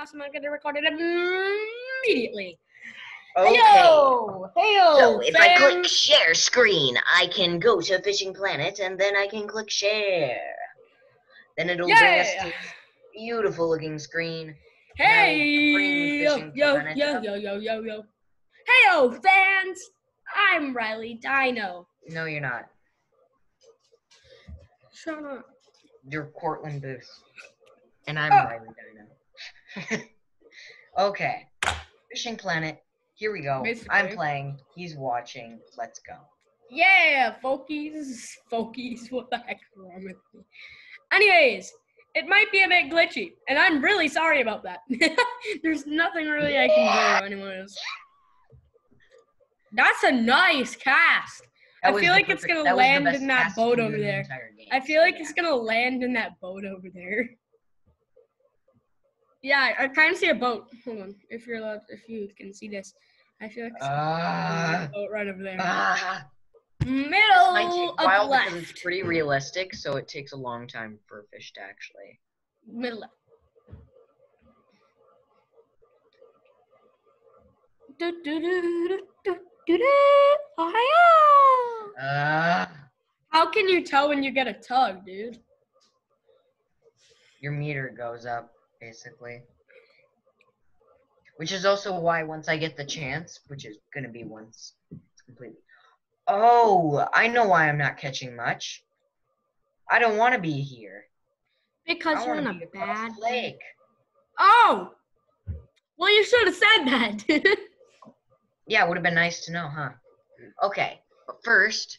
I'm gonna record it immediately. Okay. Heyo! Heyo! So if I click share screen, I can go to Fishing Planet and then I can click share. Then it'll bring us to this beautiful looking screen. Hey! Yo, yo, planet yo, yo, yo, yo, yo. Heyo, fans! I'm Reilly Dino. No, you're not. Shut up. You're Kortland Booth. And I'm Oh. Reilly Dino. okay. Fishing Planet. Here we go. I'm playing. He's watching. Let's go. Yeah, folkies, folkies, what the heck's wrong with me? Anyways, it might be a bit glitchy, and I'm really sorry about that. There's nothing really I can do, anyways. That's a nice cast. I That was feel like it's gonna that was the land in that boat over the there. I feel like yeah. it's gonna land in that boat over there. Yeah, I kind of see a boat. Hold on, if you're allowed, if you can see this, I feel like it's Ah. a boat right over there. Ah. Middle might take a of while left. because it's pretty realistic, so it takes a long time for a fish to actually. Middle left. Do, do, do, do, do, do, do. Ohio! Uh, How can you tell when you get a tug, dude? your meter goes up, basically. Which is also why once I get the chance, which is gonna be once it's completely. Oh, I know why I'm not catching much. I don't want to be here. Because I you're in a to bad lake. Oh! Well, you should have said that. Yeah, would have been nice to know, huh? Okay, but first,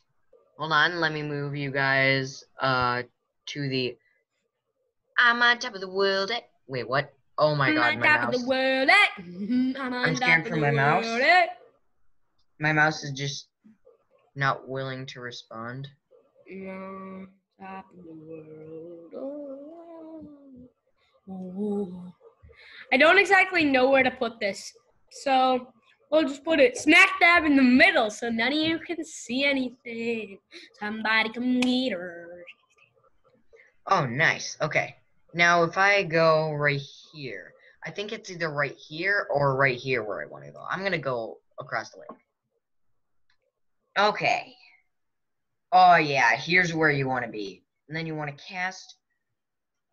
hold on. Let me move you guys uh to the. I'm on top of the world. eh- Wait, what? Oh my I'm god, my top mouse. of the world. eh? I'm on scared for my mouse. world, eh? My mouse is just not willing to respond. I'm top of the world. oh. Ooh. I don't exactly know where to put this, so we'll just put it smack dab in the middle so none of you can see anything. Somebody come meet her. Oh, nice. Okay. Now, if I go right here, I think it's either right here or right here where I want to go. I'm going to go across the lake. Okay. Oh, yeah. Here's where you want to be. And then you want to cast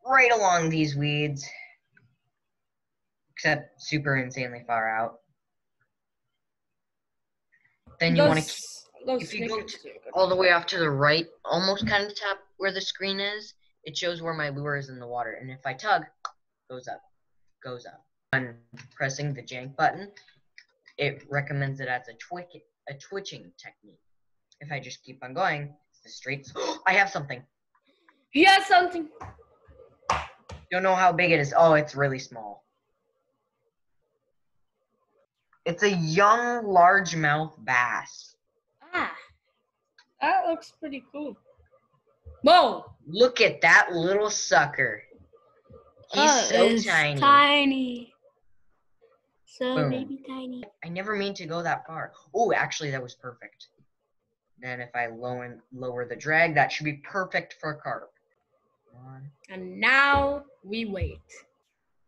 right along these weeds. Except super insanely far out. Then you want to if you go good. all the way off to the right, almost kind of top where the screen is, it shows where my lure is in the water. And if I tug, goes up, goes up. On pressing the jank button, it recommends it as a twick a twitching technique. If I just keep on going, it's the streets. I have something. He has something. Don't know how big it is. Oh, it's really small. It's a young largemouth bass. Ah, that looks pretty cool. Whoa! Look at that little sucker. He's that so tiny. Tiny. So Boom. baby tiny. I never mean to go that far. Oh, actually, that was perfect. Then if I lower lower the drag, that should be perfect for a carp. And now we wait.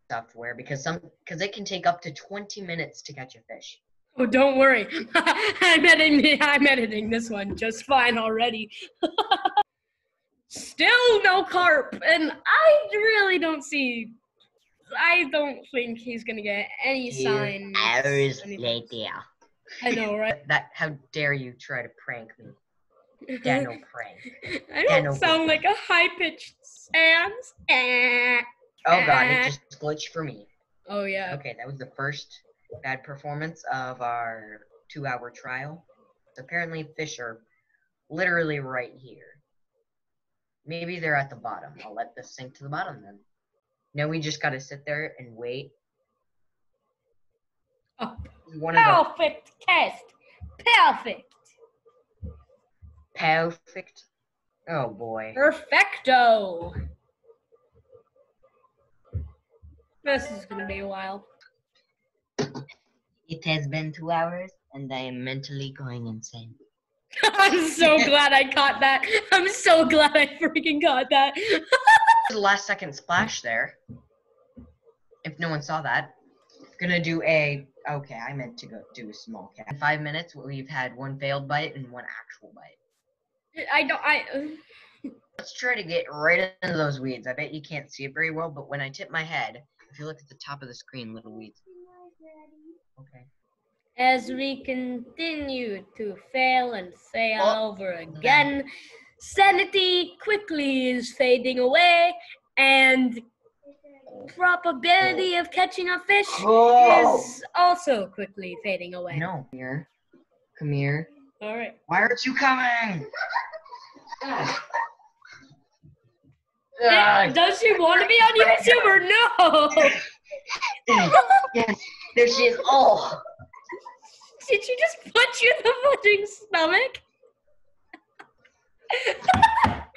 software because some because it can take up to 20 minutes to catch a fish. Oh, don't worry. I'm editing. I'm editing this one just fine already. Still no carp, and I really don't see. I don't think he's gonna get any sign. hours anything. later. I know, right? That how dare you try to prank me? No prank. I don't sound like a high pitched. Eh. Oh god, it just glitched for me. Oh yeah. Okay, that was the first bad performance of our two-hour trial. Apparently, fish are literally right here. Maybe they're at the bottom. I'll let this sink to the bottom then. No, we just gotta sit there and wait. Oh, One of the perfect test. Perfect. perfect. Oh boy. Perfecto. This is gonna be a while. It has been two hours, and I am mentally going insane. I'm so glad I caught that. I'm so glad I freaking caught that. The last second splash there. if no one saw that, gonna do a. Okay, I meant to go do a small cat. In five minutes, we've had one failed bite and one actual bite. I don't. I. uh, Let's try to get right into those weeds. I bet you can't see it very well, but when I tip my head, if you look at the top of the screen, little weeds. As we continue to fail and fail Oh, over again, sanity quickly is fading away, and probability of catching a fish is also quickly fading away. No, come here. Come here. All right. Why aren't you coming? Ah. Ah, Does she want to be on YouTube or no? yes, there she is. Oh, Did she just punch you in the fucking stomach?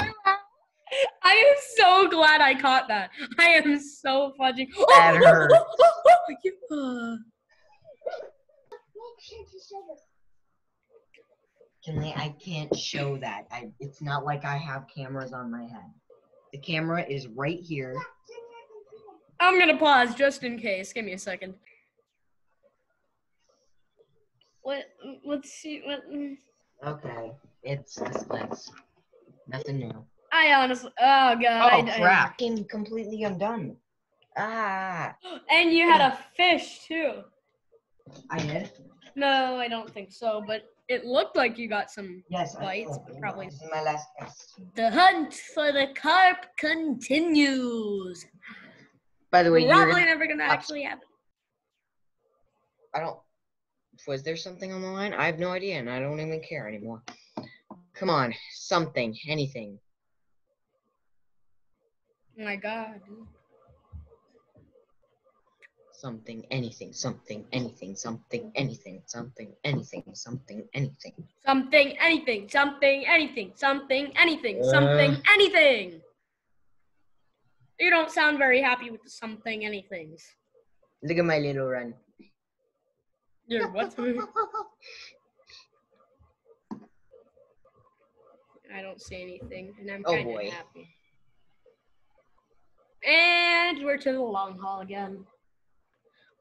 I am so glad I caught that. I am so fudging. That hurt. Can they? I can't show that. I. It's not like I have cameras on my head. The camera is right here. I'm gonna pause just in case. Give me a second. What? Let's see. What? Okay, it's this place. Nothing new. I honestly. Oh god. Oh I, I- Came completely undone. Ah, and you had a fish too. I did. No, I don't think so. But it looked like you got some. Yes, Bites, but probably- This is my last test. The hunt for the carp continues. By the way, you're Probably never gonna actually happen. I don't. Was there something on the line? I have no idea, and I don't even care anymore. Come on, something, anything. Oh my god. Something, anything, something, anything, something, anything, something, anything, something, anything. Something, anything, something, anything, something, anything, something, Uh. anything. You don't sound very happy with the something, anythings. Look at my little run. You're what? I don't see anything, and I'm Oh, kind of happy. And we're to the long haul again.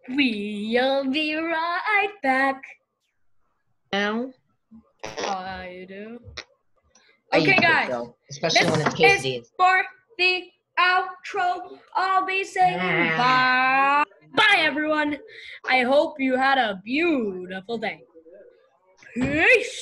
We'll be right back. Now, oh, I do. Okay, guys. though, especially when it's is for the outro. I'll be saying bye. Bye, everyone. I hope you had a beautiful day. Peace.